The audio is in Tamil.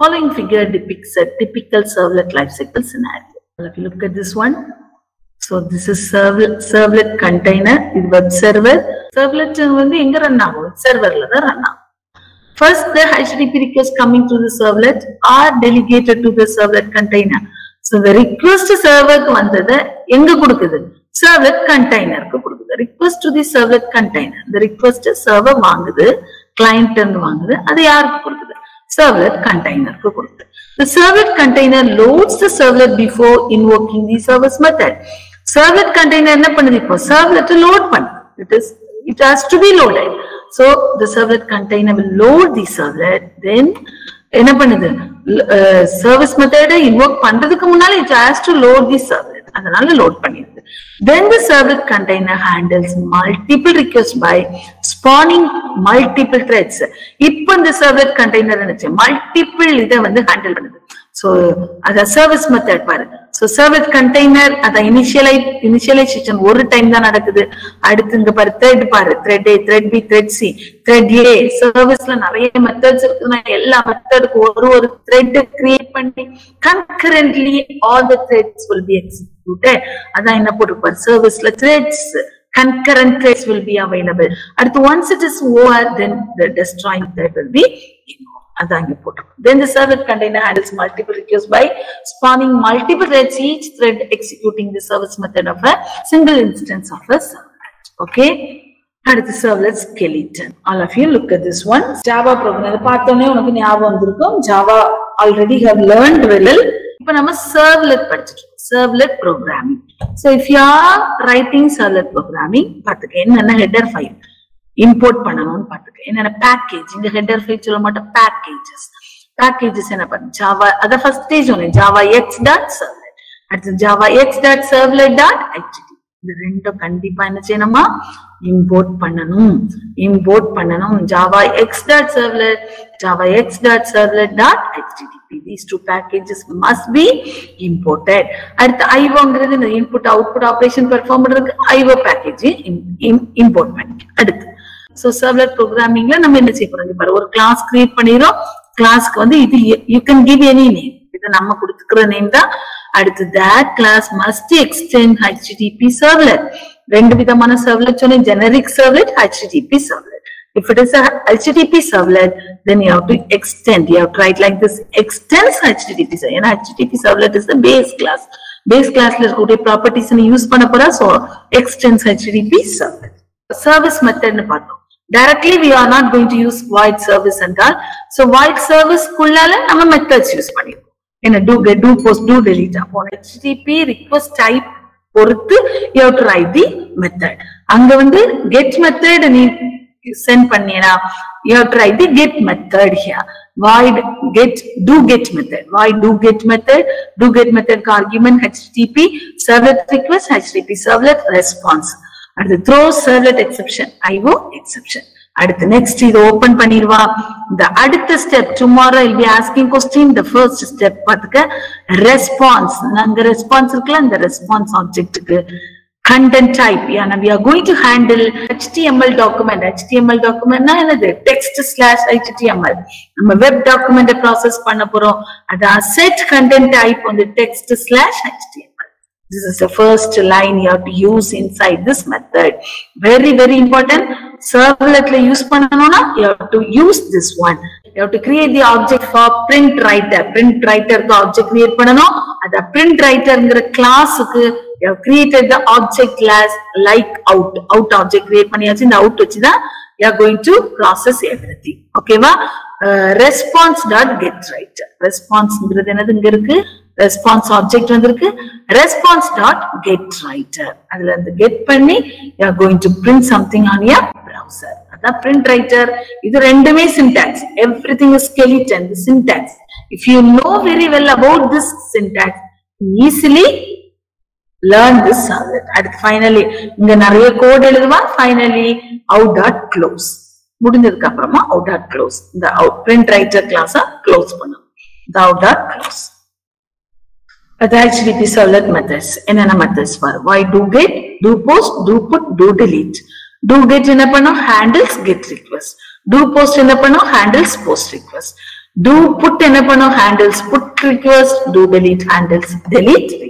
following figure depicts a typical servlet life cycle scenario. If you look at this one, so this is servlet, servlet container, இது web server. Servlet வந்து எங்க ரன் ஆகும் serverல தான் ரன் ஆகும். First, the HTTP request coming to the servlet are delegated to the servlet container. So the request serverக்கு வந்தது எங்க கொடுக்குது servlet containerக்கு கொடுக்குது request to the servlet container the request server வாங்குது client இருந்து வாங்குது அது யாருக்கு கொடுக்குது servlet containerக்கு கொடுக்குது the servlet container loads the servlet before invoking the service method servlet container என்ன பண்ணுது இப்போ servlet load பண்ணு it is it has to be loaded so the servlet container will load the servlet then என்ன பண்ணுது சர்வீஸ் மெத்தட இன்வோக் பண்றதுக்கு முன்னால it has to load the servlet அதனால லோட் பண்ணிடுது. Then the servlet container handles multiple request by spawning multiple threads இப்போ இந்த சர்வலெட் கண்டெய்னர் நினைச்சு மல்டிபிள் இதை வந்து ஹேண்டில் பண்ணுது. சோ அத சர்வீஸ் மெத்தட் பாரு ஸோ சர்வீஸ் கண்டெய்னர் அந்த இனிஷியலை இனிஷியலைசேஷன் ஒரு டைம் தான் நடக்குது. அடுத்து இங்க பாரு த்ரெட் பாரு. Thread A thread B thread C thread A சர்வீஸ்ல நிறைய மெத்தட்ஸ் இருக்குன்னா எல்லா மெத்தடுக்கும் ஒரு ஒரு த்ரெட் கிரியேட் பண்ணி concurrently all the threads will be executed அதான் என்ன போட்டிருப்பாரு? சர்வீஸ்ல threads concurrent threads will be available. அடுத்து once it is over, then the destroying thread will be invoked. அதான் இங்க போட்டிருக்கும் then the servlet container handles multiple requests by spawning multiple threads each thread executing the service method of a single instance of a servlet okay அடுத்து servlet skeleton all of you look at this one Java program அதை பார்த்தோன்னே உனக்கு ஞாபகம் வந்திருக்கும் Java already have learnt well இப்போ நம்ம சர்வ்லெட் படிச்சிட்டு servlet programming so if you are writing servlet programming பார்த்துக்க என்னென்ன ஹெட்டர் ஃபைல் இம்போர்ட் பண்ணணும்னு பார்த்துக்க. என்னென்ன பேக்கேஜ் இந்த ஹெட்டர் ஃபைல் சொல்ல மாட்டோம் பேக்கேஜஸ் பேக்கேஜஸ் என்ன பண்ண? ஜாவா அத ஃபர்ஸ்ட் ஸ்டேஜ் ஒன்று ஜாவா எக்ஸ் டாட் சர்வ்லெட் அடுத்து Java X dot servlet dot HT இந்த ரெண்டும் கண்டிப்பா என்ன செய்யணுமா? இம்போர்ட் பண்ணணும். இம்போர்ட் பண்ணணும். Java X dot servlet Java X dot servlet dot HTTP these two packages must be imported அடுத்து ஐவோங்கிறது இந்த இன்புட் அவுட்புட் ஆப்ரேஷன் பெர்ஃபார்ம் பண்றதுக்கு ஐஓ பேக்கேஜ் இம்போர்ட் பண்ணி அடுத்து ஸோ சர்வ்லெட் ப்ரோக்ராமிங்ல நம்ம என்ன செய்ய போறோம் பாரு ஒரு கிளாஸ் கிரியேட் பண்ணிடுறோம் கிளாஸ்க்கு வந்து இது you can give any name இது நம்ம கொடுத்துக்கிற நேம் தான் அடுத்து that class must extend HTTP servlet ரெண்டு விதமான சர்வ்லெட் சொன்னேன் generic servlet HTTP servlet If it is a HTTP servlet, then you have to extend. You have to write like this, extends HTTP servlet. And HTTP servlet is the base class. Base இருக்கக்கூடிய ப்ராப்பர்ட்டிஸ் யூஸ் பண்ண போறா so extends HTTP servlet. Service மெத்தட்னு பார்த்தோம். Directly we are not going to use void service என்றால் ஸோ வாய்ட் சர்வீஸ்க்குள்ளால நம்ம மெத்தட்ஸ் யூஸ் பண்ணிடுவோம் என்ன do get do post do delete அப்போ ஹெச்டிபி ரிக்வஸ்ட் டைப் பொறுத்து you to write the method அங்க வந்து கெட் மெத்தட் நீ send பண்ணியனா you to write the get method here void get do get method void do get method do get method ka HTTP http request HTTP http response அடுத்து throw servlet exception IO exception அடுத்து நெக்ஸ்ட் இது ஓபன் பண்ணிடுவா இந்த அடுத்த step tomorrow I'll be asking question the first step பார்த்துக்க ரெஸ்பான்ஸ் நாங்க ரெஸ்பான்ஸ் இருக்குல்ல இந்த ரெஸ்பான்ஸ் ஆப்ஜெக்ட்டுக்கு content type yeah we we are to handle HTML document HTML டாக்குமெண்ட்னா என்னது டெக்ஸ்ட் ஸ்லாஷ் text நம்ம வெப் டாக்குமெண்ட் ப்ராசஸ் பண்ண போறோம் அதான் செட் கண்டென்ட் டைப் வந்து text slash HTM this is the first line you have to use inside this method very very important servletல use பண்ணனும்னா you have to use this one you have to create the object for print writer print writer க்கு object create பண்ணனும் அத print writer writerங்கிற கிளாஸுக்கு you have created the object class like out out object create பண்ணியாச்சு இந்த out வச்சுதான் you are going to process everything Okay வா? Uh, response dot get writer. Response ரெஸ்பான்ஸ்ங்கிறது என்னது இங்க இருக்கு ரெஸ்பான்ஸ் ஆப்ஜெக்ட் வந்திருக்கு. ரெஸ்பான்ஸ் டாட் கெட் ரைட்டர் அதுல இருந்து கெட் பண்ணி you are going to print something on your browser. அதான் பிரிண்ட் ரைட்டர் இது ரெண்டுமே syntax everything is skeleton the syntax. If you know very well about this syntax easily learn அடுத்து ஃபைனலி இங்க நிறைய கோட் எழுதுவா? ஃபைனலி அவுட் டாட் க்ளோஸ் முடிஞ்சதுக்கு அப்புறமா அவுட் டாட் க்ளோஸ் இந்த அவுட் பிரிண்ட் ரைட்டர் கிளாஸா க்ளோஸ் பண்ணும் இந்த out dot close அது HTTP servlet methods என்னென்ன methods பாரு why do get do post do put do delete do get என்ன பண்ணும் handles get request do post என்ன பண்ணும் handles post request do put என்ன பண்ணும் handles put request do delete handles delete request